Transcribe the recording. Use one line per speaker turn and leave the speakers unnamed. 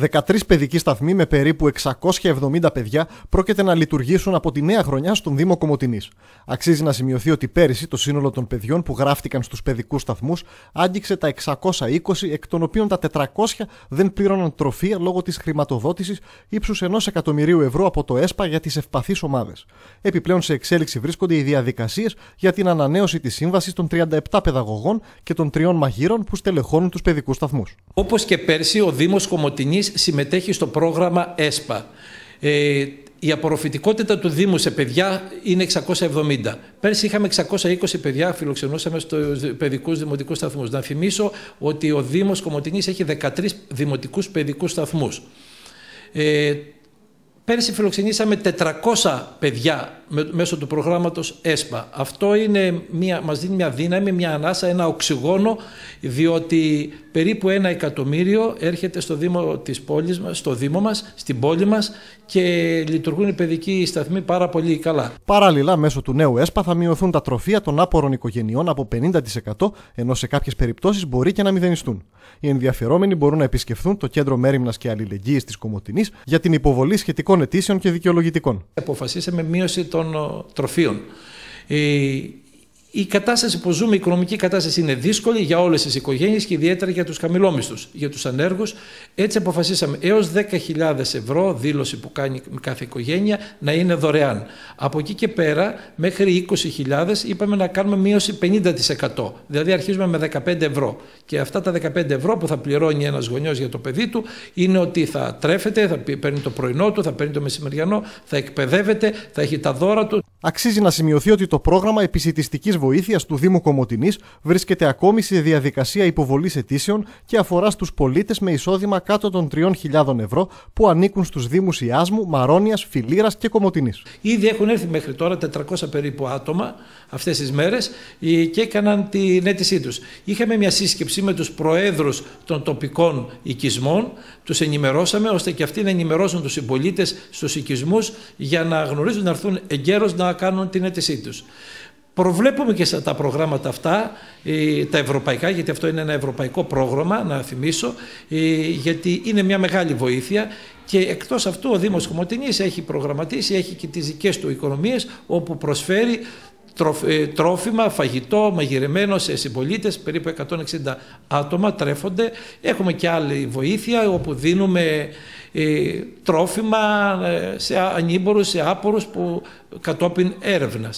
13 παιδικοί σταθμοί με περίπου 670 παιδιά πρόκειται να λειτουργήσουν από τη νέα χρονιά στον Δήμο Κομωτινής. Αξίζει να σημειωθεί ότι πέρυσι το σύνολο των παιδιών που γράφτηκαν στους παιδικούς σταθμούς άγγιξε τα 620, εκ των οποίων τα 400 δεν πλήρωναν τροφία λόγω της χρηματοδότησης ύψους ενός εκατομμυρίου ευρώ από το ΕΣΠΑ για τις ευπαθείς ομάδες. Επιπλέον σε εξέλιξη βρίσκονται οι διαδικασίες για την ανανέωση της σύμβασης των 37 παιδαγωγών και των τριών μαγείρων που στελεχώνουν τους παιδικούς σταθμούς.
Όπως και πέρσι, ο Δήμος Κομωτινής συμμετέχει στο πρόγραμμα ΕΣΠΑ. Ε, η απορροφητικότητα του Δήμου σε παιδιά είναι 670. Πέρσι είχαμε 620 παιδιά, φιλοξενούσαμε στου παιδικούς δημοτικούς σταθμούς. Να θυμίσω ότι ο Δήμος Κομωτινής έχει 13 δημοτικούς παιδικούς σταθμούς. Ε, Πέρυσι φιλοξενήσαμε 400 παιδιά μέσω του προγράμματος ΕΣΠΑ. Αυτό είναι μια, μας δίνει μια δύναμη, μια ανάσα, ένα οξυγόνο, διότι περίπου ένα εκατομμύριο έρχεται στο Δήμο της πόλης μας, στο Δήμο μας, στην πόλη μας και λειτουργούν οι παιδικοί σταθμοί πάρα πολύ καλά.
Παράλληλα, μέσω του νέου ΕΣΠΑ θα μειωθούν τα τροφία των άπορων οικογενειών από 50% ενώ σε κάποιες περιπτώσεις μπορεί και να μηδενιστούν. Οι ενδιαφερόμενοι μπορούν να επισκεφθούν το κέντρο μέρημνας και αλληλεγγύης της Κομωτινής για την υποβολή σχετικών αιτήσεων και δικαιολογητικών.
Αποφασίσαμε μείωση των τροφίων. Η κατάσταση που ζούμε, η οικονομική κατάσταση είναι δύσκολη για όλες τις οικογένειες και ιδιαίτερα για τους χαμηλόμισθους, για τους ανέργους. Έτσι αποφασίσαμε έως 10.000 ευρώ δήλωση που κάνει κάθε οικογένεια να είναι δωρεάν. Από εκεί και πέρα μέχρι 20.000 είπαμε να κάνουμε μείωση 50%. Δηλαδή αρχίζουμε με 15 ευρώ. Και αυτά τα 15 ευρώ που θα πληρώνει ένας γονιός για το παιδί του είναι ότι θα τρέφεται, θα παίρνει το πρωινό του, θα παίρνει το μεσημεριανό, θα εκπαιδεύεται, θα έχει τα δώρα του.
Αξίζει να σημειωθεί ότι το πρόγραμμα επισητιστικής βοήθειας του Δήμου Κομωτινής βρίσκεται ακόμη σε διαδικασία υποβολής αιτήσεων και αφορά στους πολίτες με εισόδημα κάτω των 3.000 ευρώ που ανήκουν στους Δήμους Ιάσμου, Μαρόνιας, Φιλίρας και Κομωτινής.
Ήδη έχουν έρθει μέχρι τώρα 400 περίπου άτομα αυτές τις μέρες ε, και έκαναν την αίτησή τους. Είχαμε μια σύσκεψη με τους προέδρους των τοπικών οικισμών, τους ενημερώσαμε ώστε και αυτοί να ενημερώσουν τους συμπολίτες στους οικισμούς για να γνωρίζουν να έρθουν εγκαίρως να κάνουν την αίτησή τους. Προβλέπουμε και στα προγράμματα αυτά, ε, τα ευρωπαϊκά, γιατί αυτό είναι ένα ευρωπαϊκό πρόγραμμα, να θυμίσω, ε, γιατί είναι μια μεγάλη βοήθεια και εκτός αυτού ο Δήμος Κομωτινής έχει προγραμματίσει, έχει και τις δικές του οικονομίες, όπου προσφέρει ε, τρόφιμα, φαγητό, μαγειρεμένο σε συμπολίτες, περίπου 160 άτομα τρέφονται. Έχουμε και άλλη βοήθεια όπου δίνουμε τρόφιμα σε ανήμπορους, σε άπορους που κατόπιν έρευνας.